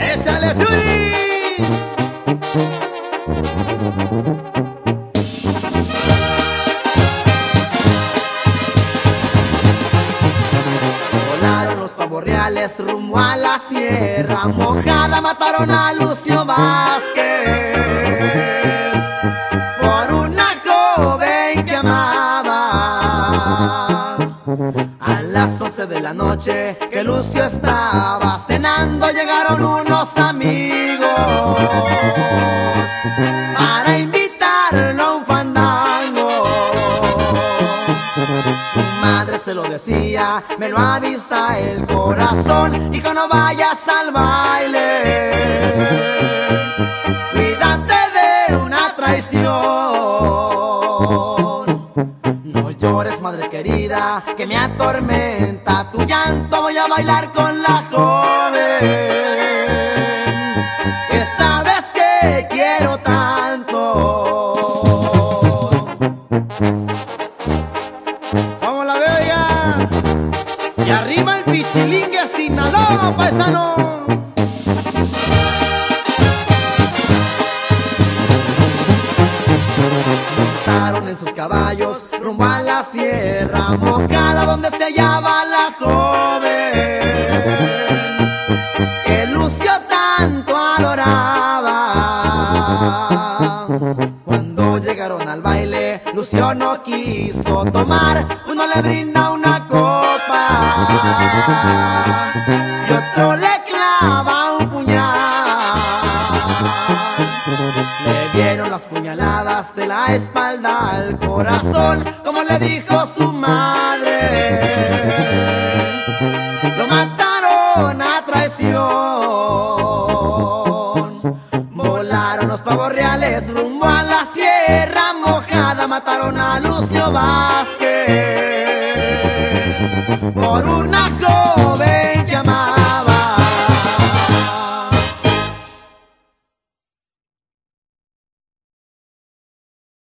¡Échale, Churi! Volaron los pavos reales rumbo a la sierra mojada, mataron a Lucio A las 11 de la noche que Lucio estaba cenando llegaron unos amigos para invitarlo a un fandango. Su madre se lo decía, me lo avisa el corazón, hijo no vayas al baile. Cuídate de una traición. Querida, que me atormenta tu llanto. Voy a bailar con la joven. Que sabes que quiero tanto. Vamos la vega. Y arriba el pichilingue Sinaloa, paisano. en sus caballos la sierra mojada donde se hallaba la joven que Lucio tanto adoraba. Cuando llegaron al baile, Lucio no quiso tomar, uno le brinda una copa y otro le Dieron las puñaladas de la espalda al corazón, como le dijo su madre. Lo mataron a traición. Volaron los pavos reales rumbo a la sierra mojada, mataron a Lucio Vázquez por una joven.